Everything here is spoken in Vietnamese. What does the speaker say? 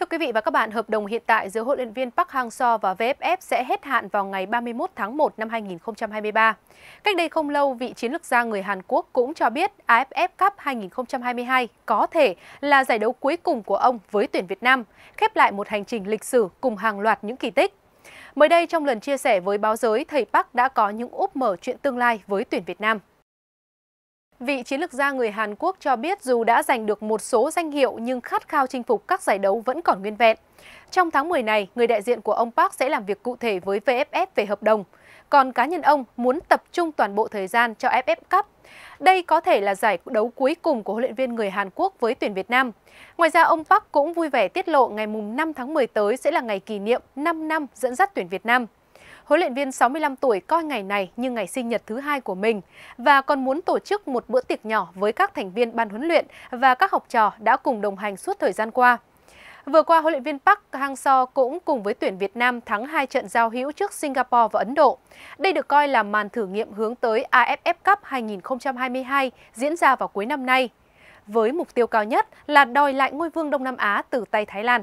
Thưa quý vị và các bạn, hợp đồng hiện tại giữa huấn luyện viên Park Hang-seo và VFF sẽ hết hạn vào ngày 31 tháng 1 năm 2023. Cách đây không lâu, vị chiến lược gia người Hàn Quốc cũng cho biết AFF Cup 2022 có thể là giải đấu cuối cùng của ông với tuyển Việt Nam, khép lại một hành trình lịch sử cùng hàng loạt những kỳ tích. Mới đây, trong lần chia sẻ với báo giới, thầy Park đã có những úp mở chuyện tương lai với tuyển Việt Nam. Vị chiến lược gia người Hàn Quốc cho biết dù đã giành được một số danh hiệu nhưng khát khao chinh phục các giải đấu vẫn còn nguyên vẹn. Trong tháng 10 này, người đại diện của ông Park sẽ làm việc cụ thể với VFF về hợp đồng. Còn cá nhân ông muốn tập trung toàn bộ thời gian cho FF Cup. Đây có thể là giải đấu cuối cùng của huấn luyện viên người Hàn Quốc với tuyển Việt Nam. Ngoài ra, ông Park cũng vui vẻ tiết lộ ngày 5 tháng 10 tới sẽ là ngày kỷ niệm 5 năm dẫn dắt tuyển Việt Nam. Huấn luyện viên 65 tuổi coi ngày này như ngày sinh nhật thứ hai của mình và còn muốn tổ chức một bữa tiệc nhỏ với các thành viên ban huấn luyện và các học trò đã cùng đồng hành suốt thời gian qua. Vừa qua, huấn luyện viên Park Hang-seo cũng cùng với tuyển Việt Nam thắng hai trận giao hữu trước Singapore và Ấn Độ. Đây được coi là màn thử nghiệm hướng tới AFF Cup 2022 diễn ra vào cuối năm nay, với mục tiêu cao nhất là đòi lại ngôi vương Đông Nam Á từ tay Thái Lan.